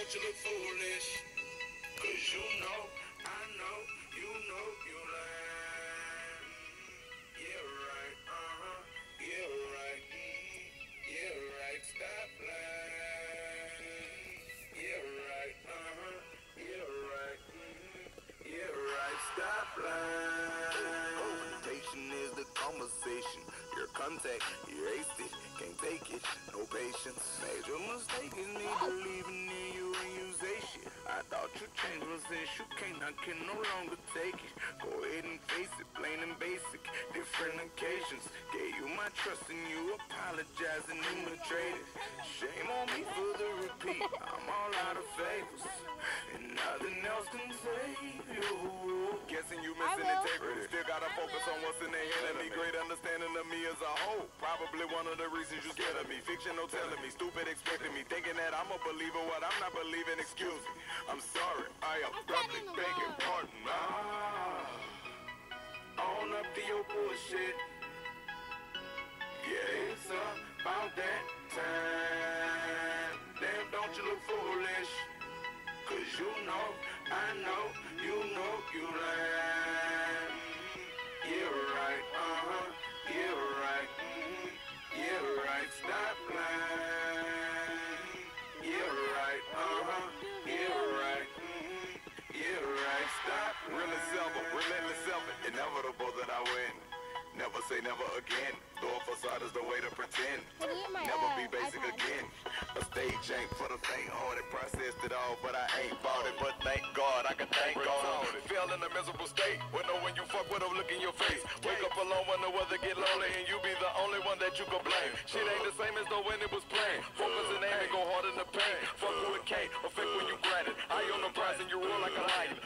don't you look foolish? Cause you know, I know, you know you lying. Yeah, right, uh-huh, yeah, right, yeah, right, stop lying. Yeah, right, uh-huh, yeah, right, yeah, right, stop lying. Confrontation is the conversation. Your contact, erased it, can't take it, no patience. Major mistake is me believing in but since you I can no longer take it. Go ahead and face it, plain and basic, different occasions. Gave you my trust and you apologized and you betrayed it. Shame on me for the repeat. I'm all out of favors, and nothing else can save gotta focus on what's in the head of me. Great understanding of me as a whole. Probably one of the reasons you scared of me. Fictional telling me, stupid expecting me. Thinking that I'm a believer, what I'm not believing, excuse me. I'm sorry, I am probably in begging pardon. Ah, own up to your bullshit. Yeah, it's about that time. Damn, don't you look foolish? Cause you know, I know, you know you lying. Inevitable that I win. Never say never again. Though a facade is the way to pretend. Never be basic again. A stage ain't for the faint-hearted. Processed it all, but I ain't bought it. But thank God, I can thank God. Feel in a miserable state. When know when you fuck with them, look in your face. Wake up alone when the weather get lonely, and you be the only one that you can blame. Shit ain't the same as though when it was plain. Focus and aim and go hard in the pain. Fuck who it can't affect when you grind it.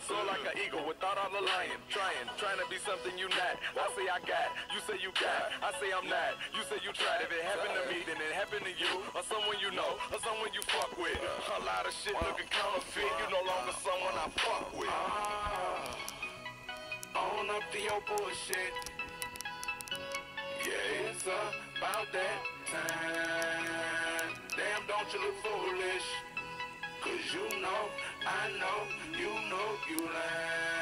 Soar like an eagle without all the lion. Trying, trying to be something you not. I say I got, you say you got. I say I'm not, you say you tried. If it happened to me, then it happened to you. Or someone you know, or someone you fuck with. A lot of shit looking counterfeit. You no longer someone I fuck with. Ah, own up to your bullshit. Yeah, it's about that time. Damn, don't you look foolish? Cause you know, I know, you know you lying.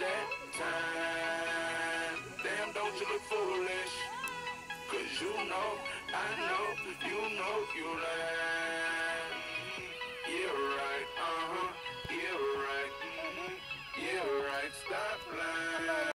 That time. Damn, don't you look foolish? Cause you know, I know, you know you lying.